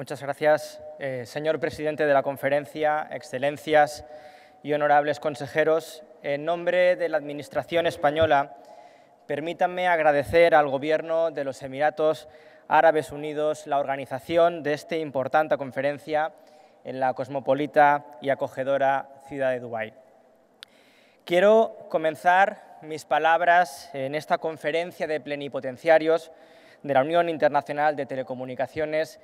Muchas gracias, eh, señor presidente de la conferencia, excelencias y honorables consejeros. En nombre de la Administración española, permítanme agradecer al Gobierno de los Emiratos Árabes Unidos la organización de esta importante conferencia en la cosmopolita y acogedora ciudad de Dubái. Quiero comenzar mis palabras en esta conferencia de plenipotenciarios de la Unión Internacional de Telecomunicaciones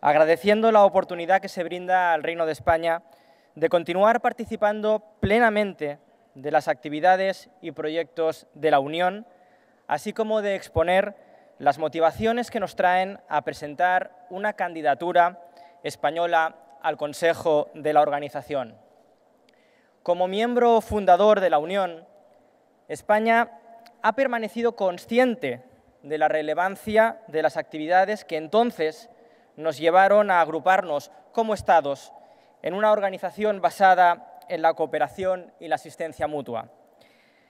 agradeciendo la oportunidad que se brinda al Reino de España de continuar participando plenamente de las actividades y proyectos de la Unión, así como de exponer las motivaciones que nos traen a presentar una candidatura española al Consejo de la organización. Como miembro fundador de la Unión, España ha permanecido consciente de la relevancia de las actividades que entonces nos llevaron a agruparnos como Estados en una organización basada en la cooperación y la asistencia mutua.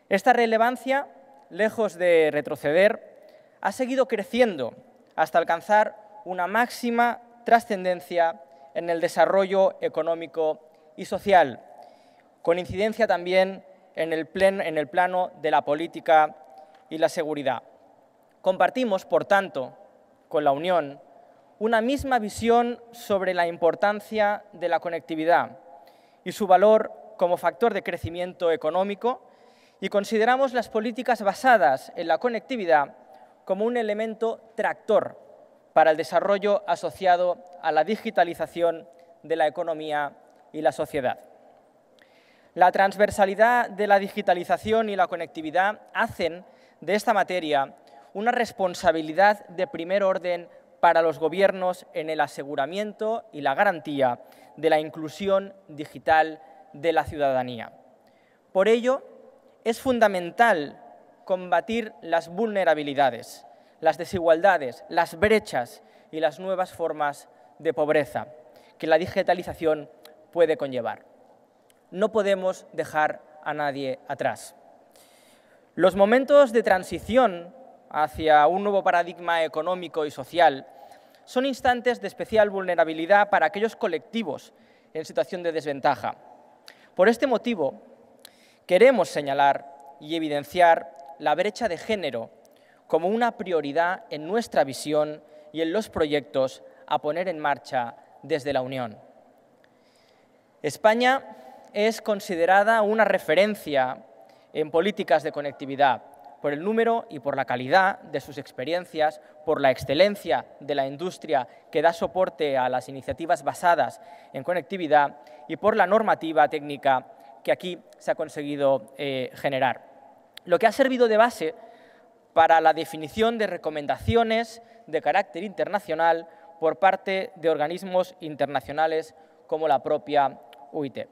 Esta relevancia, lejos de retroceder, ha seguido creciendo hasta alcanzar una máxima trascendencia en el desarrollo económico y social, con incidencia también en el, en el plano de la política y la seguridad. Compartimos, por tanto, con la Unión una misma visión sobre la importancia de la conectividad y su valor como factor de crecimiento económico y consideramos las políticas basadas en la conectividad como un elemento tractor para el desarrollo asociado a la digitalización de la economía y la sociedad. La transversalidad de la digitalización y la conectividad hacen de esta materia una responsabilidad de primer orden para los gobiernos en el aseguramiento y la garantía de la inclusión digital de la ciudadanía. Por ello, es fundamental combatir las vulnerabilidades, las desigualdades, las brechas y las nuevas formas de pobreza que la digitalización puede conllevar. No podemos dejar a nadie atrás. Los momentos de transición hacia un nuevo paradigma económico y social son instantes de especial vulnerabilidad para aquellos colectivos en situación de desventaja. Por este motivo, queremos señalar y evidenciar la brecha de género como una prioridad en nuestra visión y en los proyectos a poner en marcha desde la Unión. España es considerada una referencia en políticas de conectividad por el número y por la calidad de sus experiencias, por la excelencia de la industria que da soporte a las iniciativas basadas en conectividad y por la normativa técnica que aquí se ha conseguido eh, generar. Lo que ha servido de base para la definición de recomendaciones de carácter internacional por parte de organismos internacionales como la propia UIT.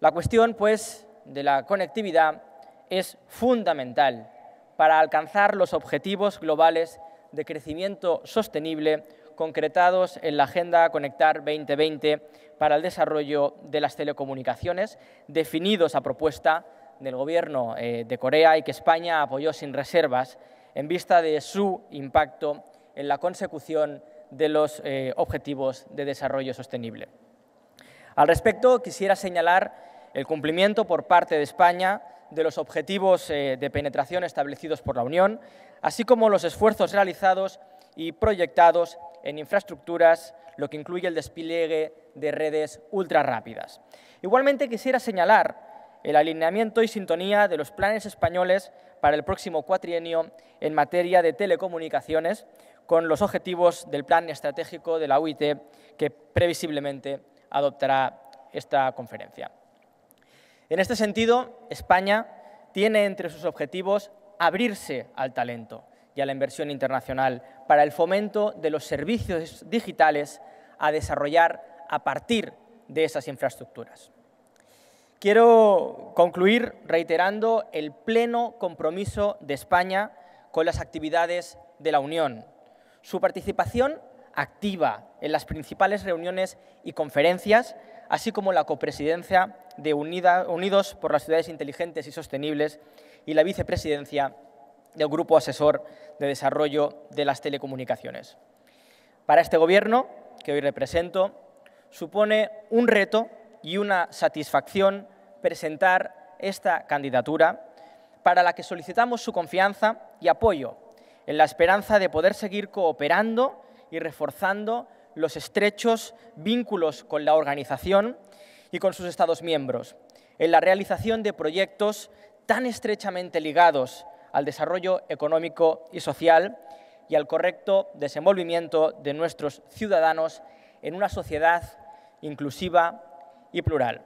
La cuestión, pues, de la conectividad es fundamental para alcanzar los objetivos globales de crecimiento sostenible concretados en la Agenda Conectar 2020 para el desarrollo de las telecomunicaciones, definidos a propuesta del Gobierno eh, de Corea y que España apoyó sin reservas en vista de su impacto en la consecución de los eh, objetivos de desarrollo sostenible. Al respecto, quisiera señalar el cumplimiento por parte de España de los objetivos eh, de penetración establecidos por la Unión, así como los esfuerzos realizados y proyectados en infraestructuras, lo que incluye el despliegue de redes ultrarrápidas. Igualmente quisiera señalar el alineamiento y sintonía de los planes españoles para el próximo cuatrienio en materia de telecomunicaciones con los objetivos del Plan Estratégico de la UIT que previsiblemente adoptará esta conferencia. En este sentido, España tiene entre sus objetivos abrirse al talento y a la inversión internacional para el fomento de los servicios digitales a desarrollar a partir de esas infraestructuras. Quiero concluir reiterando el pleno compromiso de España con las actividades de la Unión. Su participación activa en las principales reuniones y conferencias, así como la copresidencia de Unidos por las Ciudades Inteligentes y Sostenibles y la vicepresidencia del Grupo Asesor de Desarrollo de las Telecomunicaciones. Para este Gobierno, que hoy represento, supone un reto y una satisfacción presentar esta candidatura para la que solicitamos su confianza y apoyo, en la esperanza de poder seguir cooperando y reforzando los estrechos vínculos con la organización y con sus Estados miembros, en la realización de proyectos tan estrechamente ligados al desarrollo económico y social y al correcto desenvolvimiento de nuestros ciudadanos en una sociedad inclusiva y plural.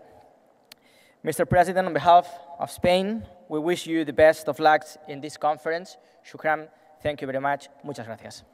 Mr. President, on behalf of Spain, we wish you the best of luck in this conference. Shukran, thank you very much. Muchas gracias.